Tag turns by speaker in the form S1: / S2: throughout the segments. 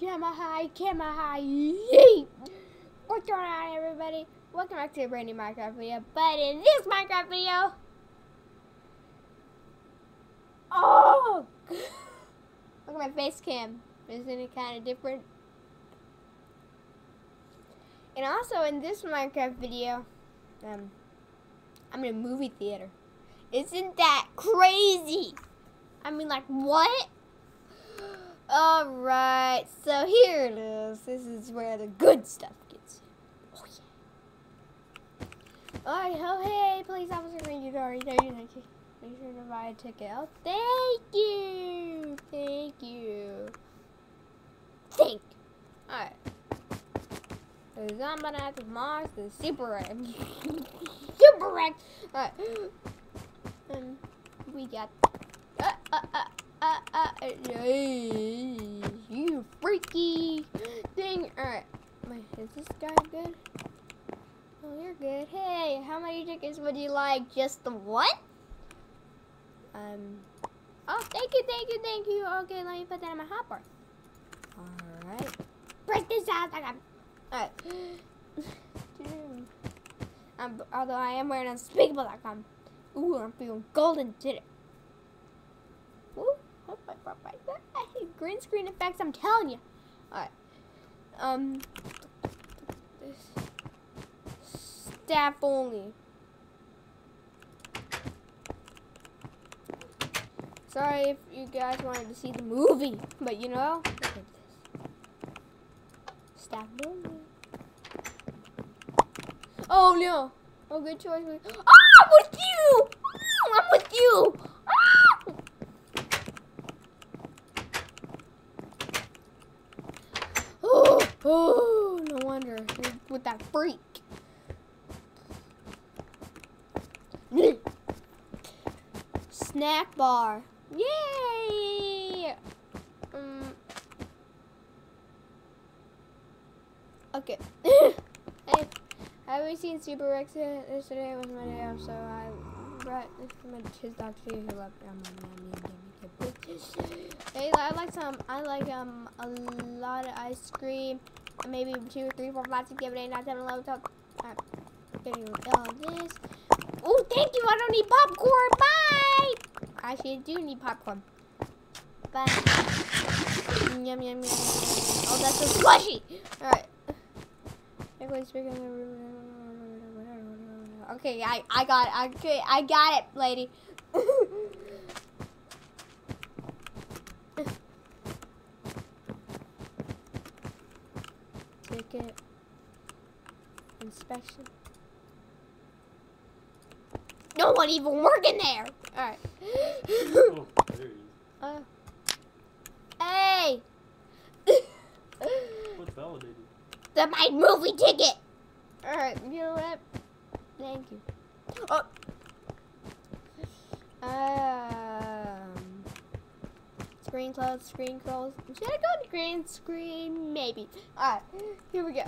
S1: Camera high, camera high. Yeet. What's going on, everybody? Welcome back to a brand new Minecraft video. But in this Minecraft video, oh, look at my face cam. Isn't it kind of different? And also in this Minecraft video, um, I'm in a movie theater. Isn't that crazy? I mean, like, what? Alright, so here it is. This is where the good stuff gets. Oh, yeah. Alright, oh, hey, police officer, you, sorry, thank you, thank you. Make sure to buy a ticket. Oh, thank you. Thank you. Thank. Alright. The Zombonaut, the Mars, the Super Rex. Super Rex! Alright. Um, we got. Uh, uh, uh, uh, uh, uh, you freaky thing. Alright. Is this guy good? Oh, you're good. Hey, how many tickets would you like? Just the one? Um. Oh, thank you, thank you, thank you. Okay, let me put that in my hopper. Alright. Break this out. Alright. um, although I am wearing unspeakable.com. Ooh, I'm feeling golden today. Ooh, green screen effects, I'm telling you. Alright. Um, this staff only. Sorry if you guys wanted to see the movie, but you know. Staff only. Oh no! Oh, good choice. Oh, I'm with you! Oh, I'm with you! Oh, oh, no wonder. You're with that freak. Snack bar. Yay! Um, okay. hey, have we seen Super Rex yesterday? It was my day off, so I brought my his dog to who loved Hey, I like some. I like um a lot of ice cream. Maybe two, three, four, five, six, seven, eight, nine, ten, eleven, twelve. Alright, getting all this. Oh, thank you. I don't need popcorn. Bye. Actually, I do need popcorn. Bye. Yum yum yum. Oh, that's so squishy. All right. Okay, I I got it. Okay, I got it, lady. Ticket inspection. No one even working there. All right. oh, uh, hey.
S2: What's validated?
S1: The my movie ticket. All right. You know what? Thank you. Oh. Um. Screen close. Screen close. Should I go to green screen? Maybe. All right. Here we go.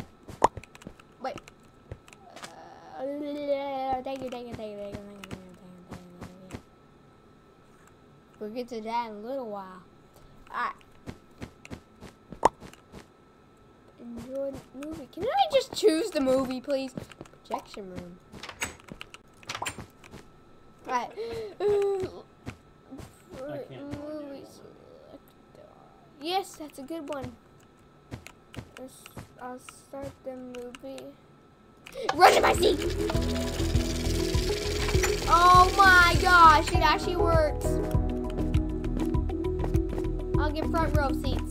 S1: Wait. Uh, thank you. Thank you. Thank you. Thank you. Thank you. thank you. We'll get to that in a little while. Alright. Enjoy the movie. Can I just choose the movie, please? Projection room. Alright. Movies. Yes, that's a good one. I'll start the movie. Run to my seat! Oh my gosh, it actually works. I'll get front row seats.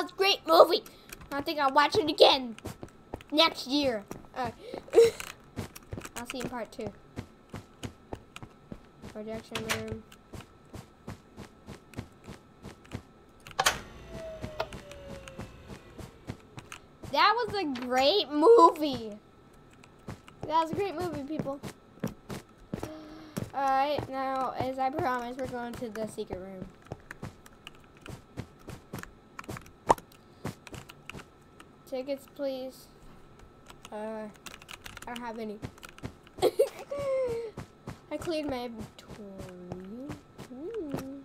S1: Was a great movie. I think I'll watch it again next year. I'll see you in part two. Projection room. That was a great movie. That was a great movie, people. Alright, now, as I promised, we're going to the secret room. Tickets, please. Uh, I don't have any. I cleared my inventory. Hmm.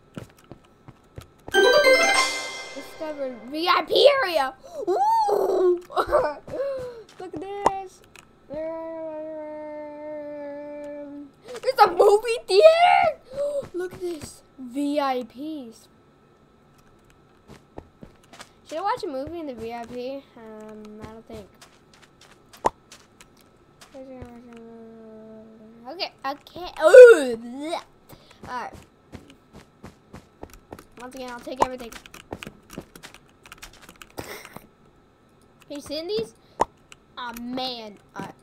S1: Discovered VIP area. Ooh! Look at this. There's a movie theater. Look at this. VIPs. Should I watch a movie in the VIP? Um, I don't think. Okay, okay. Oh, Alright. Once again, I'll take everything. Have you seen these? Oh man. Alright.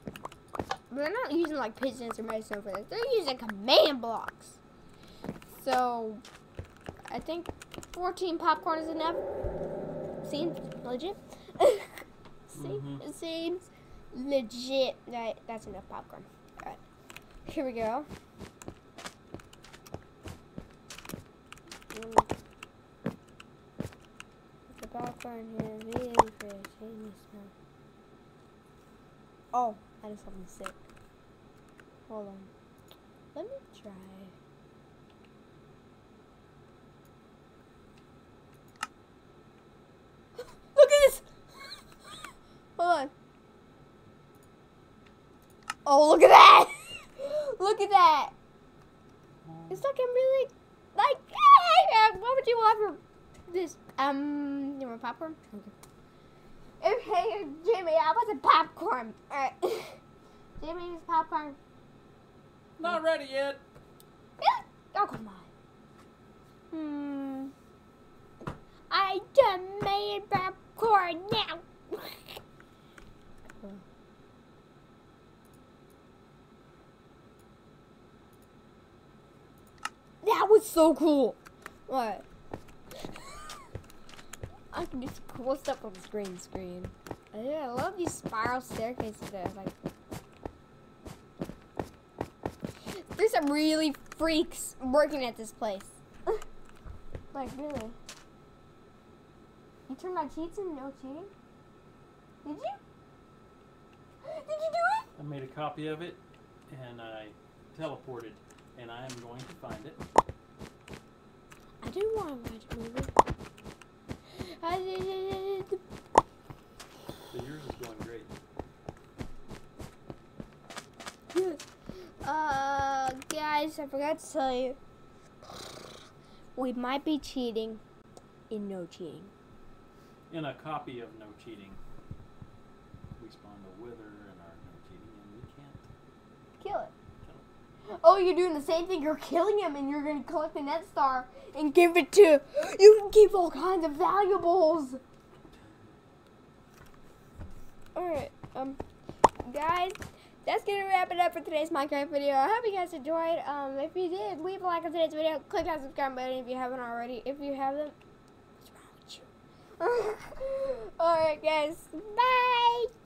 S1: They're not using like pigeons or medicine for this. They're using command blocks. So, I think 14 popcorn is enough. Seems legit. See,
S2: Mhm.
S1: seems legit. Right, that's enough popcorn. Alright, here we go. Mm. The popcorn here, really fresh. Hey, you smell. Oh, I did something sick. Hold on. Let me try. Look at this! Hold on. Oh, look at that! look at that! It's like I'm really like, hey, what would you want for this? Um, you want popcorn? Okay. Okay, Jimmy, I want some popcorn. Alright. Jimmy's popcorn.
S2: Not ready yet.
S1: Really? Oh, come on. Hmm. I demand popcorn now. that was so cool. What? I can do some cool stuff on the green screen. Yeah, I love these spiral staircases there. Like, there's some really freaks working at this place. like, really. You turned on cheats and no cheating? Did you? Did you do it?
S2: I made a copy of it and I teleported and I am going to find it.
S1: I do want to watch a movie. I did-
S2: So yours is going great.
S1: Uh, guys, I forgot to tell you. We might be cheating in no cheating.
S2: In a copy of No Cheating, we spawned a wither in our No Cheating and we can't
S1: Kill it. Oh, you're doing the same thing. You're killing him, and you're gonna collect the nether star and give it to. You can keep all kinds of valuables. All right, um, guys, that's gonna wrap it up for today's Minecraft video. I hope you guys enjoyed. Um, if you did, leave a like on today's video. Click that subscribe button if you haven't already. If you haven't, what's wrong with you? all right, guys, bye.